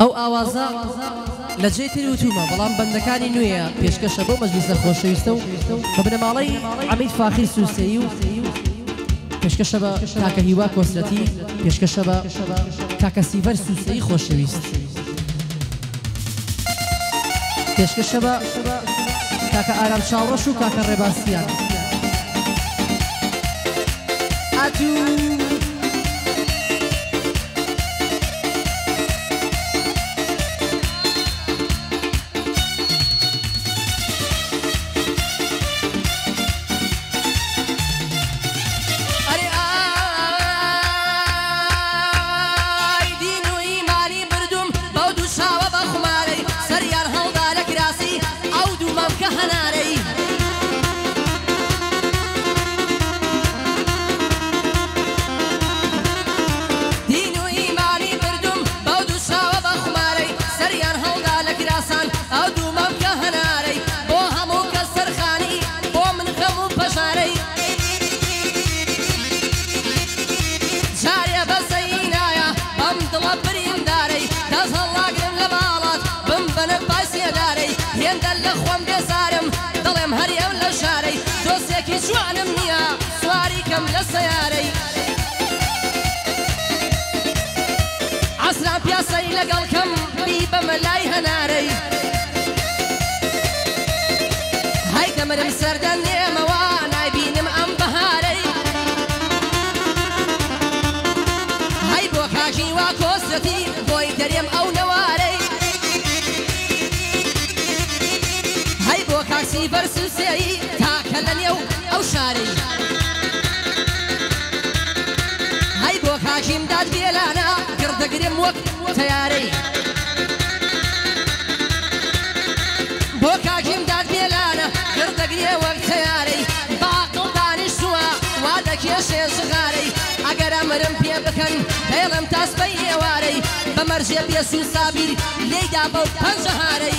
ئەو ئاوازە لە جێتر وتومە بەڵام بەندەکانی نوێە پێشکەشە بۆ مەجلیسە خۆشەویستە و بە بنەماڵی ئەمید فاخیر سووسەی و پێشکەشە بە تاکە هیوا کۆسرەتی پێشکەشە بە تاکە سیڤەر سووسەی خۆشەویست پێشکەشە بە تاکە ئارام چاوڕەش و کاکە ڕێباسییان ئاتوو هەڵات بم بنە باسیێدارەی هێندە لە خۆم بێزارم دڵێم هەریەم لە شارەی دۆستێکی جوانم نییە سواری کەم لە سیارەی ئاسرا پیاسەی لەگەڵ کەم بی بەمە لای هەنارەی هەیکەمرم سەردە نێمە سەری بەرسوسێری تاکە لە نێو ئەو شاری هەی بۆ کاکیم داد بێلانە گردەگرم وەک تەیارەی بۆ کاکیم داد بێلانە گردەگرێ وەک تەیارەی باقڵ دانیشتووە وا دەکێشێ سغارەی ئەگەر ئەمرم پێ بکەن پێڵم تاسبەی ئێوارەی بەمەرجێ پێ سوسابیر لێدا بەو پەنجەهارەی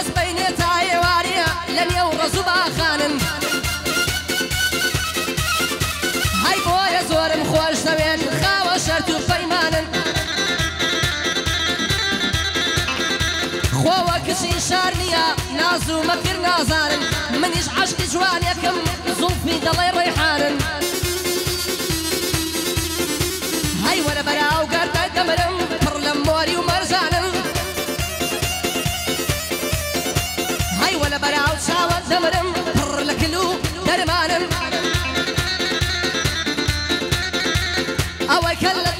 کەس بینێ تایێواریە لە نێو ڕزوو باخانن های بۆیە زۆرم خۆش دەوێن خاوە شەر و پەیمانن خۆوە کچی شار نییە ناز و مەفر نازانن منیش عشتی جوانەکەم زوڵفی دەڵێ ڕێحانن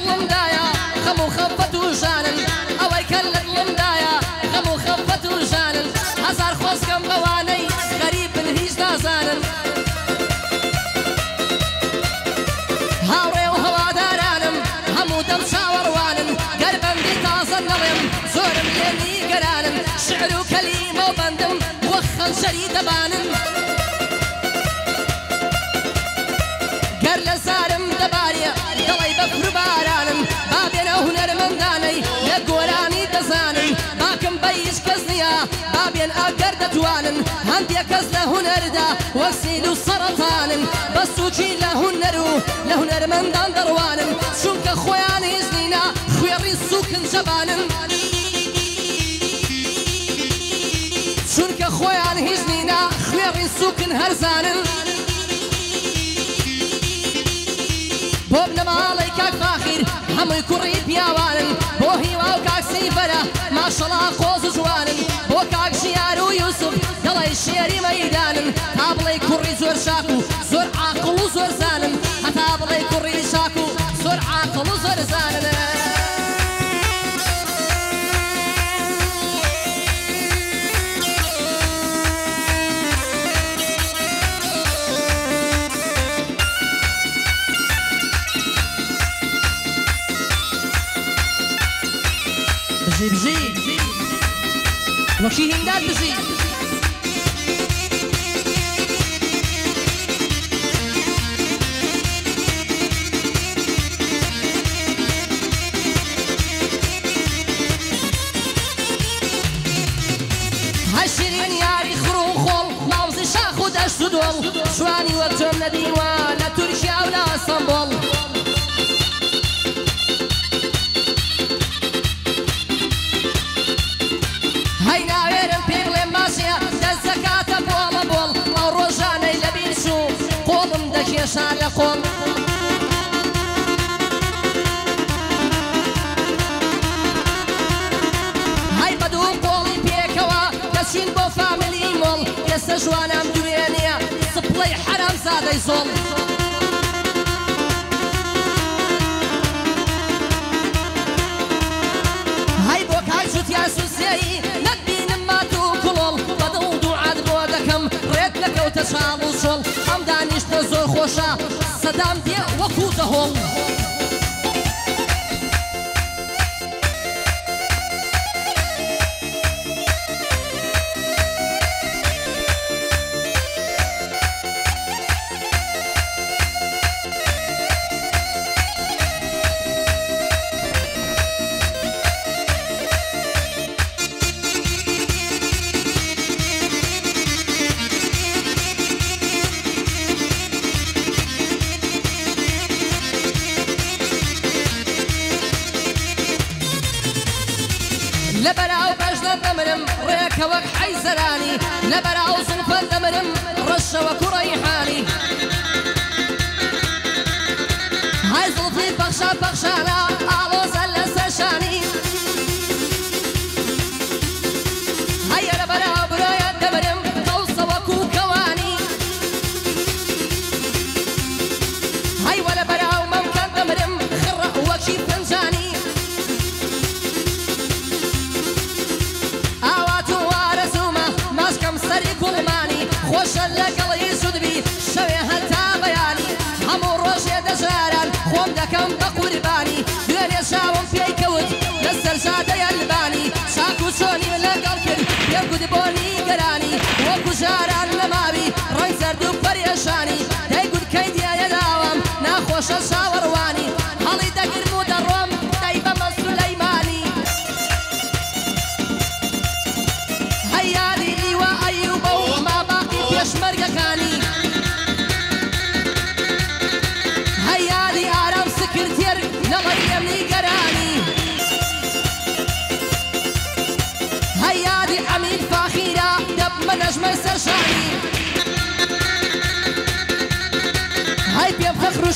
لەمدایە خەم و خەفەت و ژانن ئەوەی کە لە لەمدایە خەم و خەفەت و ژانن هەزار خۆستکەم بەوانەی غەریبن هیچ نازانن هاوڕێ و هەوادارانم هەموو دەم چاوەڕوانن گەر بەندی تازە نەڵێم زۆرم لێنی گەرانن شعر و کەلیمە بەندم وە خەنجەری دەبانن. هاتانن بەسوچی لە هوەر نرو لە هوەرمەندان دان چونکە خۆیان هێزنینا خوێڕی سوکن جەبانن چونکە خۆیان هیزنینا خوێڕی سوکن هەرزانن بۆم لە ماڵی کاک باخیر هەمووی کوڕی پیاوانن بۆ هیوا و کاکسی بەرە ماشەڵا خۆز جوانن بۆ کاک ژیار و یوسف بڵی شێری مەدانم تا بڵێ کوڕی زۆر شاک و زۆر عاقڵ و زۆر زانم هەتا بڵێ کوڕی شاک و زۆر عاقڵ و زۆر زانم. بژی بژی وەکی هێنگات بژی دەشت و دۆڵ شوانی وەرچۆم لە دیوان لە تورکیا و لە ئەسەمبڵ هەی ناوێرم پێ بڵێ ماسیە دەستەکاتە بۆڵە بۆڵ ئەو ڕۆژانەی لەبیر شو قۆڵم دەکێشان لە خۆڵ. کەسە ژوانم دوێنێ سپڵی حرام زادەی زۆڵ. های بۆ کاژوت یا سوسیایی نەبینم مات و کوڵڵ بەدڵ دوعاد بۆ دەکەم ڕێت لەکەوتە چاڵ و شڵ ئەم دانیشتە زۆر خۆشە سەدام دێ وەکو دەهۆڵ. لبن أو صنف التمر رش وكريحاني هاي صنفي بخشة بخشة لا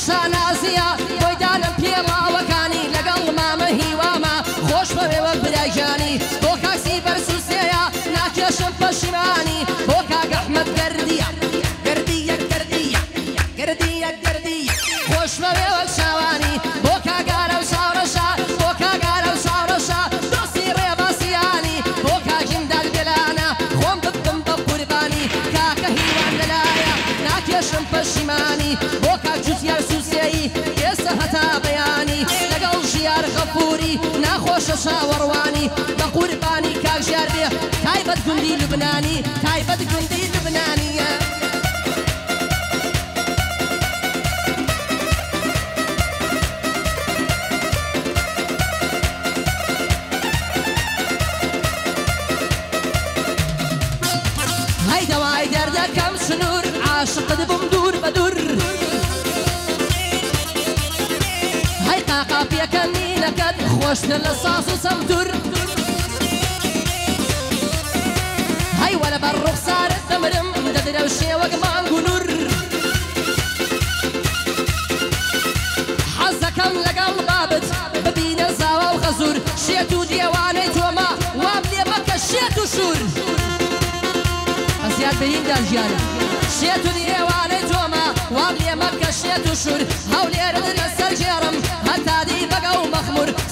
سانازیە بۆیدانم پێڵاوەکانی لەگەڵ مامە هیوامە خۆش بەوێوە برایژانی بۆ کاسی بەرسوسەیە ناکێشم پەشیمانی بۆ شەشا وەڕوانی بە قوربانی کاژار بێ تایبەت گوندی لبنانی تایبەت گوندی لبنانیە هەیدەوای دەردەکەم سنوور عاشقت بم دوور بە دوور. واشنا الرصاص وصوتر هاي ولا بالرخ صار الثمرم تدري وشيوك ما نقولر حزكم لقل بابت ببين الزاوة وخزور شيتو ديواني توما وابلي بك شيتو شور زیاد بریم در جیانا شیت توما وابلی مکه شیت شور هولی رد نسل جیرم حتی دی بگو مخمور